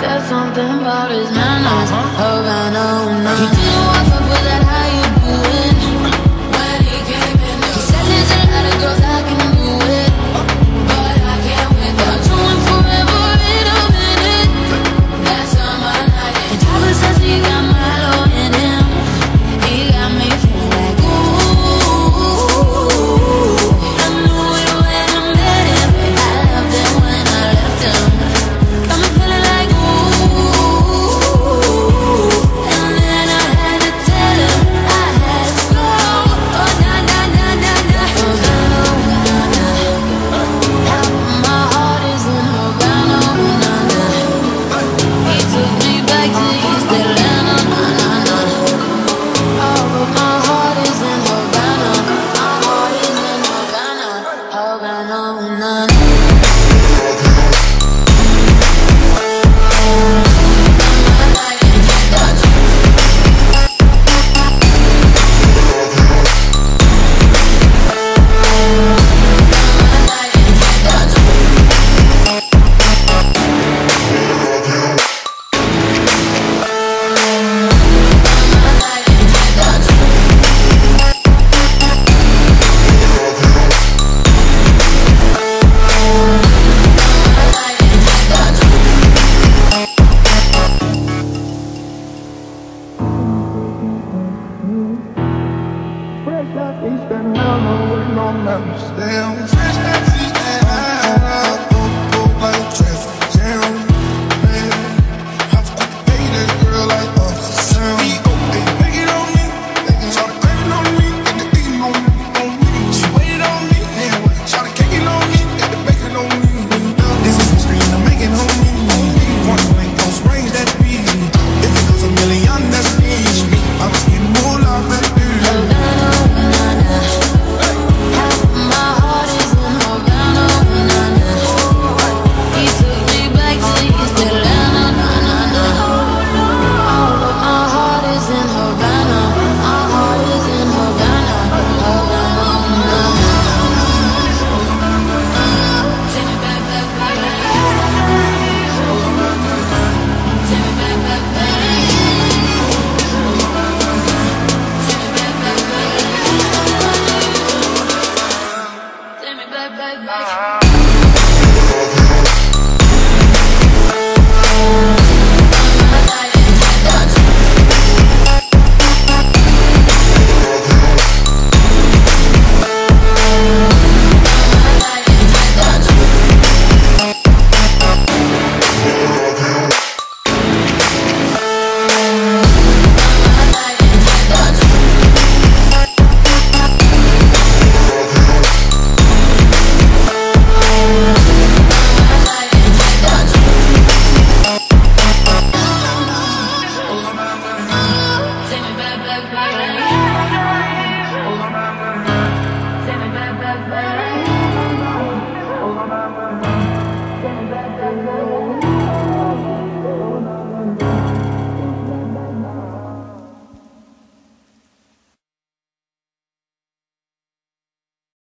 There's something about his manners. Havana, I'm still.